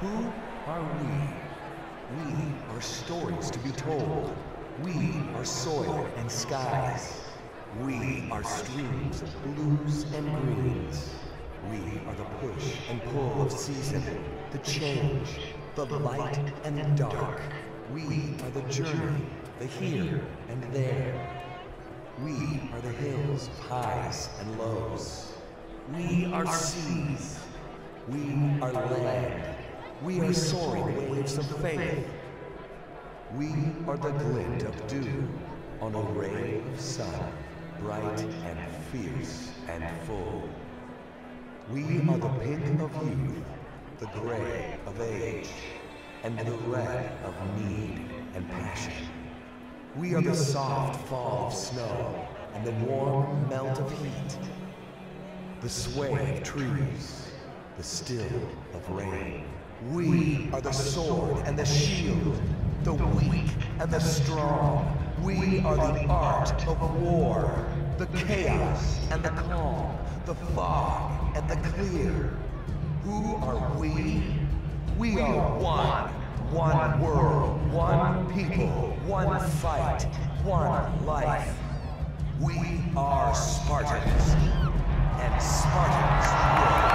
Who are we? We are stories to be told. We are soil and skies. We are streams of blues and greens. We are the push and pull of season, the change, the light and the dark. We are the journey, the here and there. We are the hills highs and lows. We are seas. We are land. We are soaring waves of faith. We are the glint of dew on a ray of sun, bright and fierce and full. We are the pink of youth, the gray of age, and the red of need and passion. We are the soft fall of snow and the warm melt of heat, the sway of trees, the still of rain. We are the sword and the shield, the weak and the strong. We are the art of war, the chaos and the calm, the fog and the clear. Who are we? We are one. One world, one people, one fight, one life. We are Spartans. And Spartans will.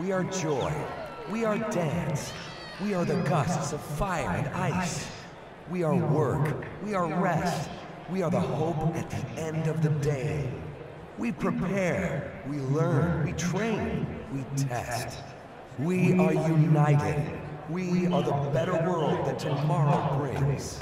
We are joy. We are dance. We are the gusts of fire and ice. We are work. We are rest. We are the hope at the end of the day. We prepare, we learn, we train, we test. We are united. We are the better world that tomorrow brings.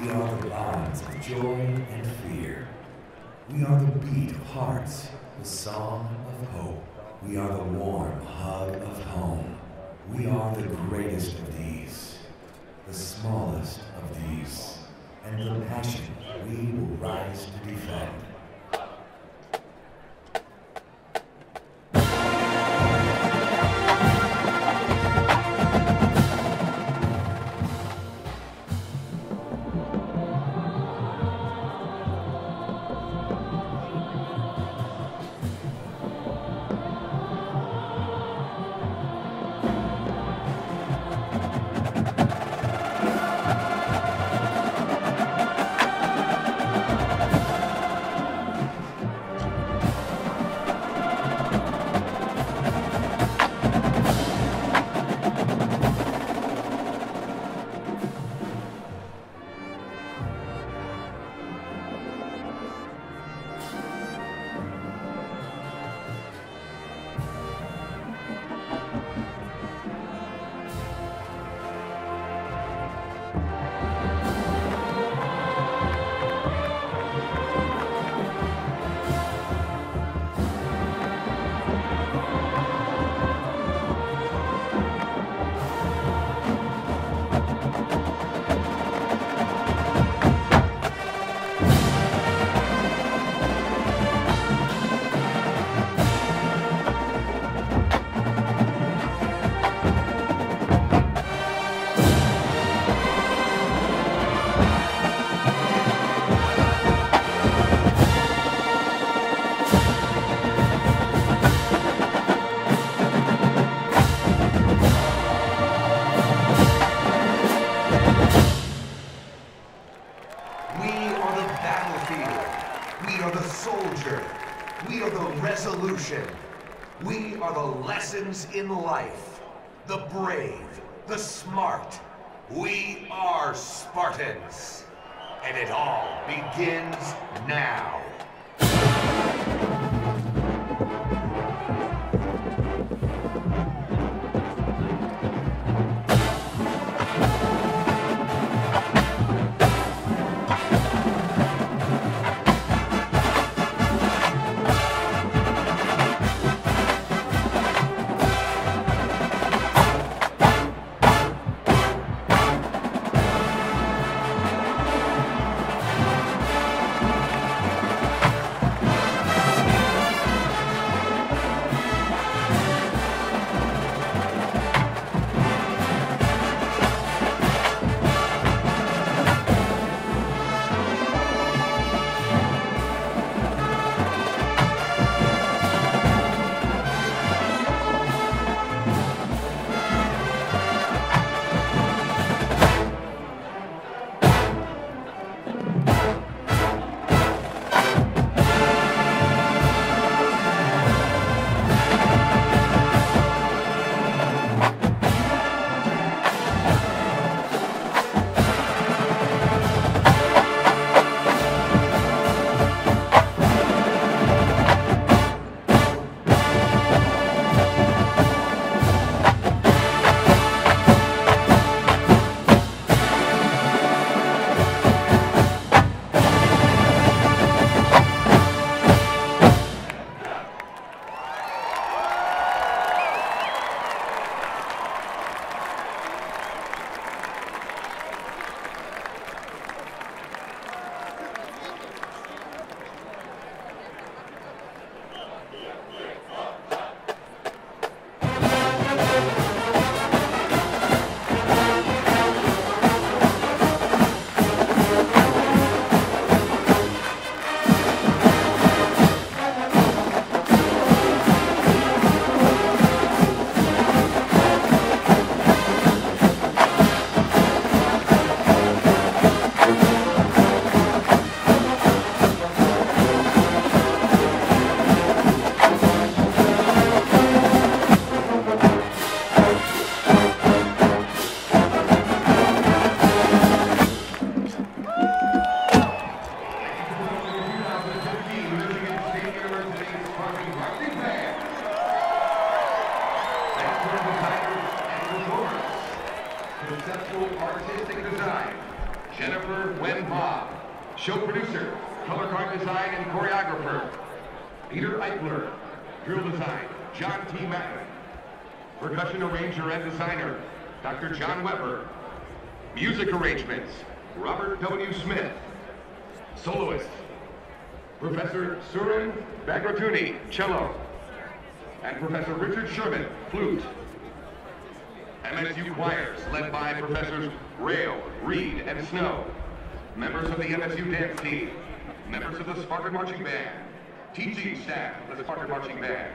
We are the bonds of joy and fear. We are the beat of hearts, the song of hope. We are the warm hug of home. We are the greatest of these, the smallest of these, and the passion we will rise to defend. Are the battlefield. We are the soldier. We are the resolution. We are the lessons in life. The brave, the smart. We are Spartans. And it all begins now. and. Conceptual artistic design, Jennifer Wen Show producer, color guard design and choreographer, Peter Eichler. Drill design, John T. Madden. Percussion arranger and designer, Dr. Jon Weber. Music arrangements, Robert W. Smith. Soloist, Professor Suren Bagratuni, cello. And Professor Richard Sherman, flute. MSU choirs led by Professors Rayl, Reed, and Snow. Members of the MSU dance team. Members of the Spartan Marching Band. Teaching staff of the Spartan Marching Band.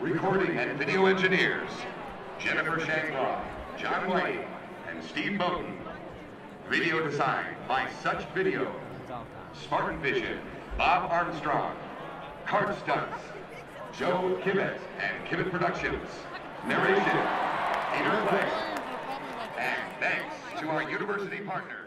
Recording and video engineers. Jennifer Shangraw, John White, and Steve Boughton. Video design by Such Video. Spartan Vision, Bob Armstrong. Card Stunts, Joe Kibbett and Kibbett Productions. Narration, Peter Fleck. And thanks to our university partners.